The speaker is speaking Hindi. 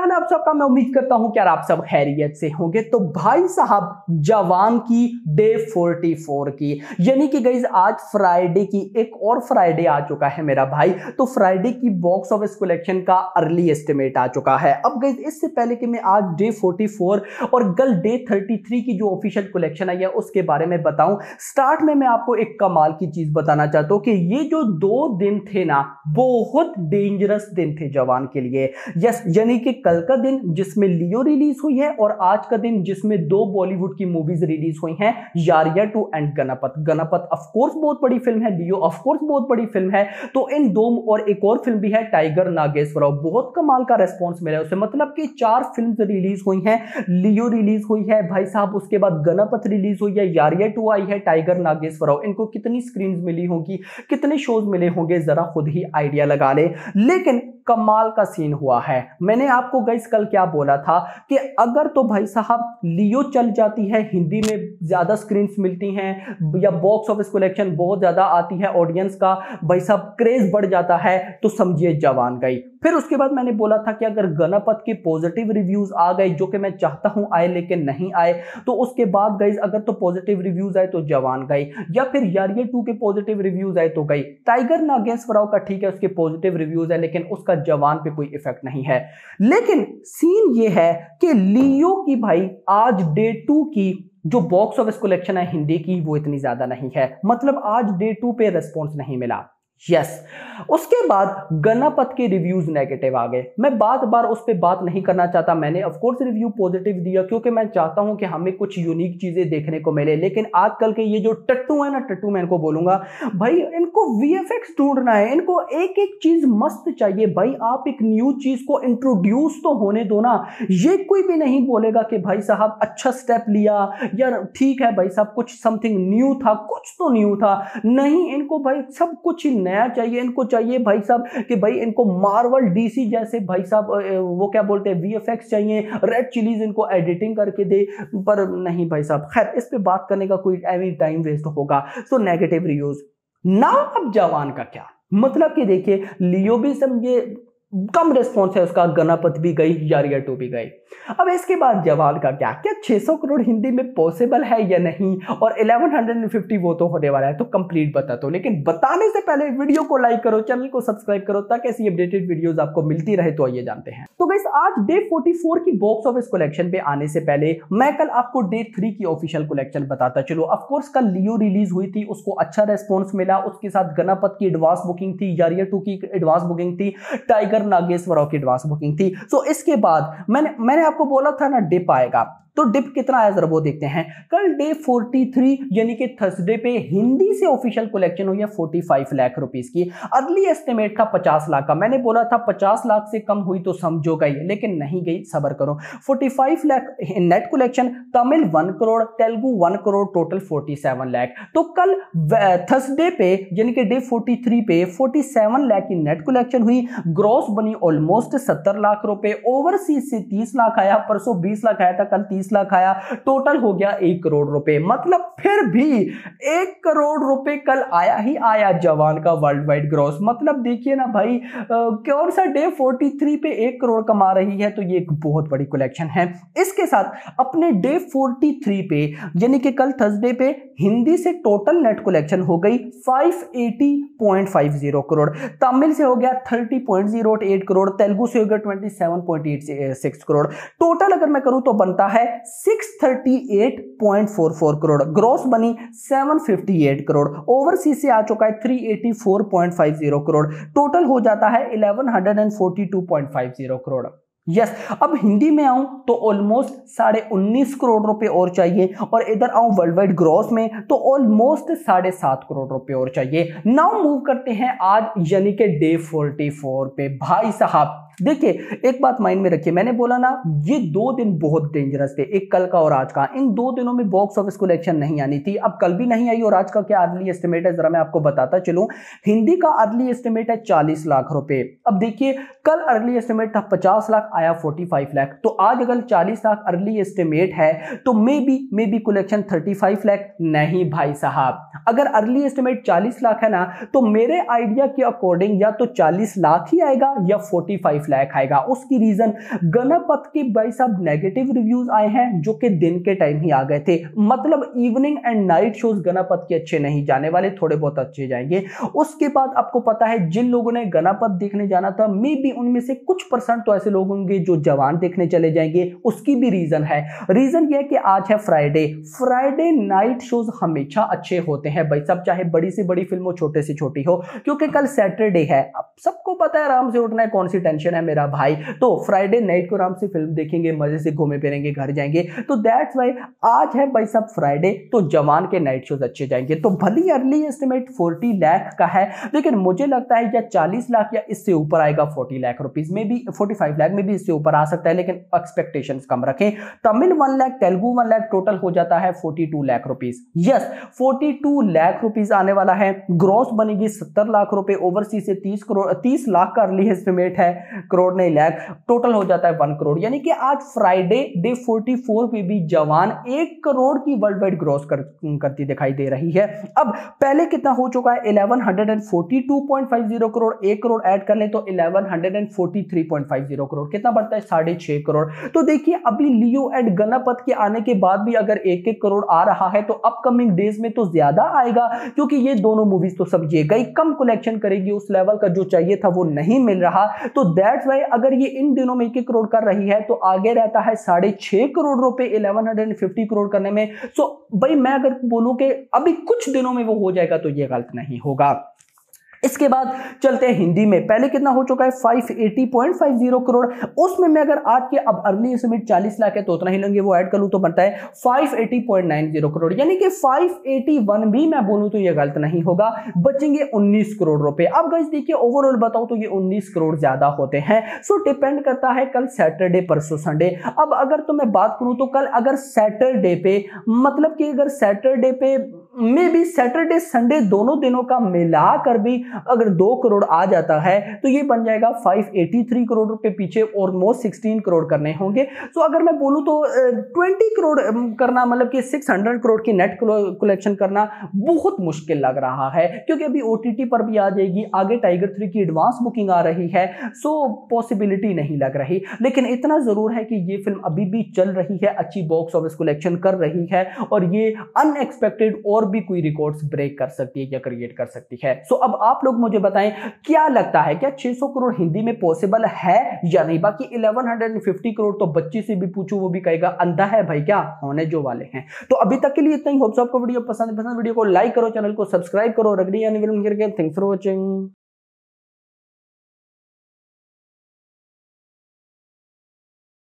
है आप सबका, मैं उम्मीद करता हूँ कि आप सब खैरियत से होंगे। तो भाई साहब, जवान की डे 44 की, यानी कि गई आज फ्राइडे की एक और फ्राइडे आ चुका है मेरा भाई। तो फ्राइडे की बॉक्स ऑफ़िस कलेक्शन का अर्ली एस्टिमेट आ चुका है। अब गई इससे पहले कि मैं आज डे 44 और कल डे 33 की जो ऑफिशियल कलेक्शन आई है, उसके बारे में बताऊँ। स्टार्ट में मैं आपको एक कमाल की चीज़ बताना चाहता हूँ कि ये जो दो दिन थे ना, बहुत डेंजरस दिन थे जवान के लिए। यस यानी कि कल का दिन जिसमें लियो रिलीज़ हुई है और आज का दिन जिसमें दो बॉलीवुड की मूवीज़ रिलीज़ हुई हैं Yaariyan two and Ganapath Ganapath of course बहुत बड़ी फ़िल्म है लियो ऑफ़ कोर्स बहुत बड़ी फ़िल्म है। तो इन दो और एक और फ़िल्म भी है टाइगर नागेश्वरराव बहुत कमाल का रेस्पॉन्स मिला है उसे। मतलब कि चार फ़िल्म रिलीज़ हुई हैं। लियो रिलीज़ हुई है, भाई साहब, उसके बाद गणपत रिलीज़ हुई है यारिया टू आई है टाइगर नागेश्वरराव इनको कितनी स्क्रीन मिली होगी, कितने शोज़ मिले होंगे, जरा खुद ही आइडिया लगा ले। लेकिन कमाल का सीन हुआ है। मैंने आपको गई कल क्या बोला था कि अगर तो भाई साहब लियो चल जाती है, हिंदी में ज़्यादा स्क्रीन मिलती हैं, या बॉक्स ऑफ़िस कलेक्शन बहुत ज़्यादा आती है ऑडियंस का, भाई साहब क्रेज बढ़ जाता है तो समझिए जवान गई फिर उसके बाद मैंने बोला था कि अगर गणपत के पॉजिटिव रिव्यूज़ आ गए, जो कि मैं चाहता हूँ आए लेकिन नहीं आए तो उसके बाद गई अगर तो पॉजिटिव रिव्यूज़ आए तो जवान गई या फिर यारिये टू के पॉजिटिव रिव्यूज़ आए तो गई टाइगर नागेश्वराव का ठीक है, उसके पॉजिटिव रिव्यूज़ है, लेकिन उसका जवान पे कोई इफ़ेक्ट नहीं है। लेकिन सीन ये है कि लियो की भाई आज डे टू की जो बॉक्स ऑफ़िस कलेक्शन है हिंदी की, वो इतनी ज़्यादा नहीं है। मतलब आज डे टू पे रेस्पॉन्स नहीं मिला। Yes yes. उसके बाद गणपत के रिव्यूज़ नेगेटिव आ गए। मैं बार बार उस पर बात नहीं करना चाहता। मैंने ऑफकोर्स रिव्यू पॉजिटिव दिया क्योंकि मैं चाहता हूँ कि हमें कुछ यूनिक चीज़ें देखने को मिले। लेकिन आजकल के ये जो टट्टू है ना, टट्टू मैं इनको बोलूँगा, भाई, इनको वीएफएक्स ढूंढना है। इनको एक एक चीज़ मस्त चाहिए। भाई, आप एक न्यू चीज़ को इंट्रोड्यूस तो होने दो ना। ये कोई भी नहीं बोलेगा कि, भाई साहब अच्छा स्टेप लिया। या ठीक है भाई साहब, कुछ समथिंग न्यू था, कुछ तो न्यू था। नहीं, इनको भाई सब कुछ नया चाहिए, इनको चाहिए भाई साहब कि भाई इनको मार्वल डीसी जैसे भाई साहब वो क्या बोलते हैं वीएफएक्स चाहिए रेड चिलीज इनको एडिटिंग करके दे। पर नहीं भाई साहब, खैर, इस पर बात करने का कोई एनी टाइम वेस्ट होगा। सो नेगेटिव रिव्यूज़ ना अब जवान का क्या? मतलब कि देखिए लियो भी समझे कम रिस्पॉन्स है, उसका गणपत भी गई, यारिया टू भी गई। अब इसके बाद जवान का क्या? क्या 600 करोड़ हिंदी में पॉसिबल है या नहीं? और 1150 वो तो होने वाला है तो कंप्लीट बता दो। लेकिन बताने से पहले वीडियो को लाइक करो चैनल को सब्सक्राइब करो, ताकि ऐसी अपडेटेड वीडियोस आपको मिलती रहे तो आइए जानते हैं। तो गैस आज डे 44 की बॉक्स ऑफ़िस कलेक्शन पे आने से पहले मैं कल आपको डे थ्री की ऑफिशियल कलेक्शन बताता चलो। ऑफकोर्स कल लियो रिलीज़ हुई थी, उसको अच्छा रेस्पॉन्स मिला, उसके साथ गणपत की एडवांस बुकिंग थी, यारिया टू की एडवांस बुकिंग थी टाइगर नागेश्वराव की एडवांस बुकिंग थी। सो इसके बाद मैंने मैंने आपको बोला था ना डिप आएगा। तो डिप कितना आया जरा वो देखते हैं। कल डे 43 यानी कि थर्सडे पे हिंदी से ऑफिशियल कलेक्शन हुई है 45 लाख रुपीस की। अर्ली एस्टिमेट था 50 लाख का। मैंने बोला था 50 लाख से कम हुई तो समझो गई, लेकिन नहीं गई, सबर करो। 45 lakh net collection Tamil one crore Telugu one crore total 47 lakh तो कल थर्सडे पे, यानी कि डे 43 पे 47 लाख की नेट कलेक्शन हुई। ग्रॉस बनी ऑलमोस्ट 70 लाख रुपए। ओवरसीज से 30 लाख आया, परसों 20 लाख आया था, कल 30 लाख आया टोटल हो गया एक करोड़ रुपए। मतलब फिर भी एक करोड़ रुपए कल आया ही आया जवान का वर्ल्ड वाइड ग्रॉस मतलब देखिए ना भाई कौन सा डे 43 पे एक करोड़ कमा रही है? तो ये एक बहुत बड़ी कलेक्शन है। इसके साथ अपने डे 43 पे, यानी कि कल थर्सडे पे, हिंदी से टोटल नेट कलेक्शन हो गई 580.50 करोड़। तमिल से हो गया 30.08 करोड़। तेलुगु से हो गया 27.86 करोड़। टोटल अगर मैं करूँ तो बनता है 638.44 करोड़। ग्रॉस बनी 758 करोड़। ओवरसीज से आ चुका है 384.50 करोड़। टोटल हो जाता है 1142.50 करोड़। यस yes, अब हिंदी में आऊँ तो ऑलमोस्ट साढ़े उन्नीस करोड़ रुपए और चाहिए। और इधर आऊँ वर्ल्ड वाइड ग्रॉस में तो ऑलमोस्ट साढ़े सात करोड़ रुपए और चाहिए। नाउ मूव करते हैं आज यानी कि डे फोर्टी फोर पे। भाई साहब देखिए, एक बात माइंड में रखिए, मैंने बोला ना, ये दो दिन बहुत डेंजरस थे, एक कल का और आज का। इन दो दिनों में बॉक्स ऑफ़िस कलेक्शन नहीं आनी थी। अब कल भी नहीं आई और आज का क्या अर्ली एस्टिमेट है, जरा मैं आपको बताता चलूँ। हिंदी का अर्ली एस्टिमेट है चालीस लाख रुपए। अब देखिए, कल अर्ली एस्टिमेट था पचास लाख, आया फोर्टी फाइव लाख। तो आज अगर चालीस लाख अर्ली एस्टिमेट है तो maybe maybe collection thirty five lakh. नहीं भाई साहब। अगर अर्ली एस्टिमेट चालीस लाख है ना तो मेरे आइडिया के अकॉर्डिंग या तो चालीस लाख ही आएगा या फोर्टी फाइव लैख आएगा। उसकी रीजन गणपत के भाई साहब नेगेटिव रिव्यूज़ आए हैं, जो कि दिन के टाइम ही आ गए थे। मतलब evening and night shows Ganapath के अच्छे नहीं जाने वाले, थोड़े बहुत अच्छे जाएँगे। उसके बाद आपको पता है, जिन लोगों ने गणपत देखने जाना था मे बी उनमें से कुछ परसेंट तो ऐसे लोग होंगे जो जवान देखने चले जाएँगे। उसकी भी रीजन है। रीजन यह कि आज है फ्राइडे फ्राइडे नाइट शोज़ हमेशा अच्छे होते हैं। भाई साहब, चाहे बड़ी से बड़ी फ़िल्म हो, छोटे से छोटी हो, क्योंकि कल सैटरडे है। अब सबको पता है आराम से उठना है, कौन सी टेंशन मेरा भाई। तो फ्राइडे नाइट को आराम से फ़िल्म देखेंगे, मज़े से घूमे फिरेंगे, घर जाएँगे। तो दैट्स वाई आज है भाई सब फ्राइडे तो जवान के नाइट शोज़ अच्छे जाएँगे। तो भली अर्ली एस्टिमेट फोर्टी लाख का है, लेकिन मुझे लगता है या चालीस लाख या इससे ऊपर आएगा फोर्टी लाख रुपीज़ में भी फोर्टी फाइव लाख में भी इससे ऊपर आ सकता है, लेकिन एक्सपेक्टेशंस कम रखें। Tamil one lakh Telugu one lakh total हो जाता है forty two lakh rupees yes forty two lakh rupees आने वाला है। ग्रॉस बनेगी सत्तर लाख रुपए। ओवरसीज से तीस करोड़, तीस लाख का अर्ली एस्टिमेट है। करोड़ नहीं लाख टोटल हो जाता है वन करोड़। यानी कि आज फ्राइडे डे फोर्टी फोर पे भी जवान एक करोड़ की वर्ल्ड वाइड ग्रॉस कर, करती दिखाई दे रही है। अब पहले कितना हो चुका है? Eleven hundred and forty two point five zero crore. एक करोड़ ऐड कर ले तो eleven hundred and forty three point five zero crore. कितना बढ़ता है? साढ़े छह करोड़। तो देखिए अभी लियो एंड गणपत के आने के बाद भी अगर एक एक करोड़ आ रहा है तो अपकमिंग डेज़ में तो ज़्यादा आएगा क्योंकि ये दोनों मूवीज़ तो समझिएगा ही कम कलेक्शन करेगी उस लेवल का जो चाहिए था वो नहीं मिल रहा। तो दैट्स वाई अगर ये इन दिनों में एक एक करोड़ कर रही है तो आगे रहता है साढ़े छह करोड़ रुपए इलेवन हंड्रेड फिफ्टी करोड़ करने में। सो so, भाई मैं अगर बोलूँ कि अभी कुछ दिनों में वो हो जाएगा तो ये गलत नहीं होगा। इसके बाद चलते हैं हिंदी में। पहले कितना हो चुका है? 580.50 करोड़ उसमें मैं अगर आज के, अब अर्ली एस्टिमेट 40 लाख है तो उतना ही लेंगे, वो ऐड कर लूँ तो बनता है 580.90 करोड़ यानी कि 581 भी मैं बोलूँ तो ये गलत नहीं होगा। बचेंगे 19 करोड़ रुपए। अब गाइस देखिए ओवरऑल बताओ तो ये 19 करोड़ ज़्यादा होते हैं। सो डिपेंड करता है कल सैटरडे परसों संडे अब अगर तो मैं बात करूँ तो कल अगर सैटरडे पे मतलब कि अगर सैटरडे पे मे बी सैटरडे संडे दोनों दिनों का मिलाकर भी अगर दो करोड़ आ जाता है तो ये बन जाएगा 583 करोड़ रुपए पीछे ऑलमोस्ट 16 करोड़ करने होंगे। तो अगर मैं बोलूँ तो 20 करोड़ करना मतलब कि 600 करोड़ की नेट कलेक्शन करना बहुत मुश्किल लग रहा है, क्योंकि अभी ओटीटी पर भी आ जाएगी, आगे टाइगर थ्री की एडवांस बुकिंग आ रही है सो पॉसिबिलिटी नहीं लग रही। लेकिन इतना ज़रूर है कि ये फ़िल्म अभी भी चल रही है, अच्छी बॉक्स ऑफ़िस कलेक्शन कर रही है, और ये अनएक्सपेक्टेड और भी कोई रिकॉर्ड्स ब्रेक कर सकती है या क्रिएट कर सकती है। सो अब आप लोग मुझे बताएँ, क्या लगता है, क्या 600 करोड़ हिंदी में पॉसिबल है या नहीं? बाकी 1150 करोड़ तो बच्ची से भी पूछू, वो भी कहेगा, अंधा है भाई, क्या होने जो वाले हैं। तो अभी तक के लिए इतना ही। होप्स आपको वीडियो पसंद पसंद वीडियो को लाइक करो, चैनल को सब्सक्राइब करो, रगड़ी थैंक्स फॉर वॉचिंग